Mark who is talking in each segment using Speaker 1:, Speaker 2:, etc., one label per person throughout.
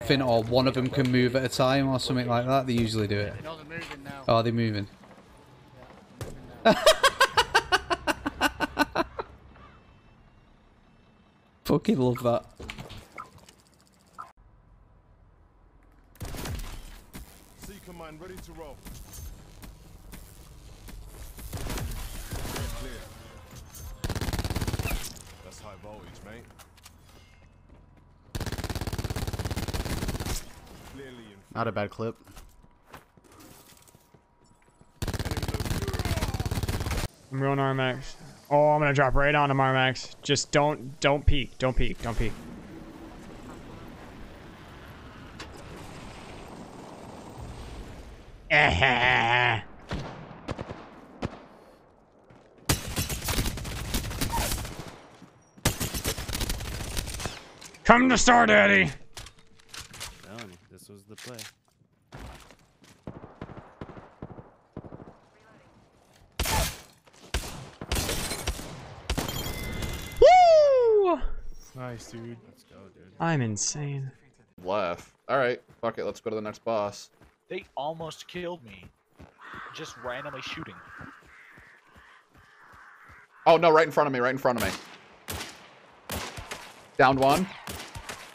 Speaker 1: something, or one of them can move at a time, or something like that. They usually do it.
Speaker 2: No, they're moving now.
Speaker 1: Oh, are they moving? Fucking love that.
Speaker 3: C command ready to roll.
Speaker 4: Not a bad clip.
Speaker 5: I'm going Armax. Oh, I'm gonna drop right onto Marmax. Just don't, don't peek, don't peek, don't peek. Come to Star Daddy.
Speaker 4: Telling was the play.
Speaker 5: Woo!
Speaker 6: Nice, dude.
Speaker 4: Let's go, dude.
Speaker 5: I'm insane.
Speaker 7: Left. Alright, fuck it, let's go to the next boss.
Speaker 2: They almost killed me. Just randomly shooting.
Speaker 7: Oh no, right in front of me, right in front of me. Downed one.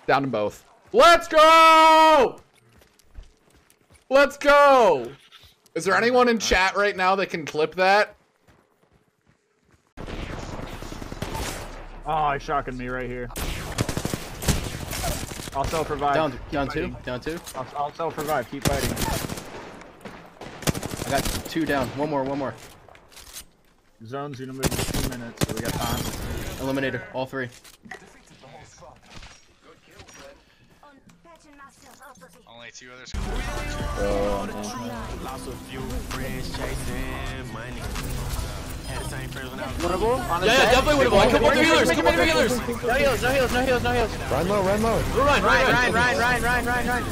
Speaker 7: Downed them both. Let's go! Let's go! Is there anyone in chat right now that can clip that?
Speaker 6: Oh, he's shocking me right here. I'll self revive.
Speaker 4: Down, down two, down two.
Speaker 6: I'll, I'll self revive. Keep fighting.
Speaker 4: I got two down. One more, one more.
Speaker 6: Zone's gonna move in two minutes, so we got time.
Speaker 4: Eliminator, all three.
Speaker 2: Only two others.
Speaker 8: Lost a few friends chasing money. Had the same friends when I was
Speaker 6: Winnable? On his
Speaker 4: Yeah, yeah,
Speaker 6: head?
Speaker 4: definitely winnable. Come on, healers, come on, healers.
Speaker 6: No heals, no heals, no heals, no heals.
Speaker 4: Run low, run low.
Speaker 6: Ryan,
Speaker 4: Run,
Speaker 6: Ryan, Ryan, Ryan, Ryan, Ryan, Ryan.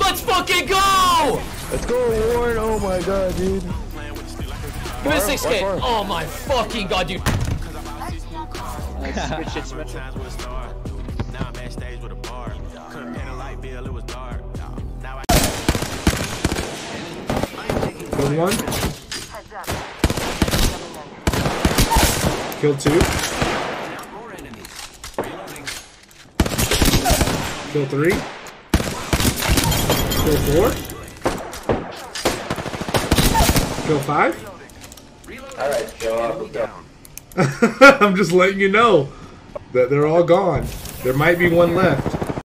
Speaker 4: Let's fucking go!
Speaker 9: Let's go, Warren. Oh my god, dude.
Speaker 8: playing with the steel like a
Speaker 4: Give me a 6k. Oh my fucking god, dude.
Speaker 6: Good shit, Smith.
Speaker 9: Killed one. Killed two. Kill three. Kill four. Kill five. I'm just letting you know that they're all gone. There might be one left.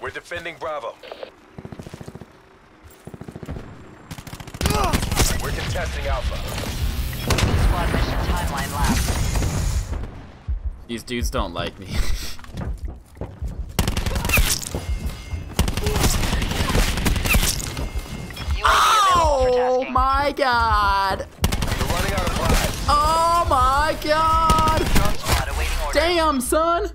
Speaker 3: We're defending Bravo. We're contesting Alpha. Squad mission timeline lapsed.
Speaker 4: These dudes don't like me. Oh, oh my god!
Speaker 3: We're running out of lives.
Speaker 4: Oh my god! Damn, son!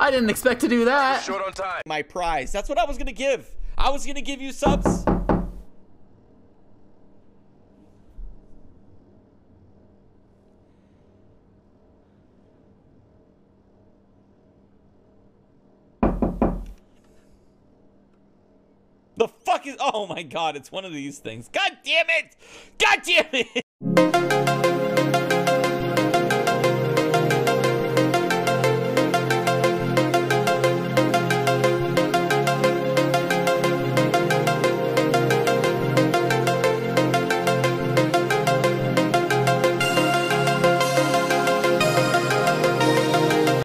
Speaker 4: I didn't expect to do that.
Speaker 3: Short on time.
Speaker 10: my prize. That's what I was gonna give. I was gonna give you subs. The fuck is? Oh my god! It's one of these things. God damn it! God damn it!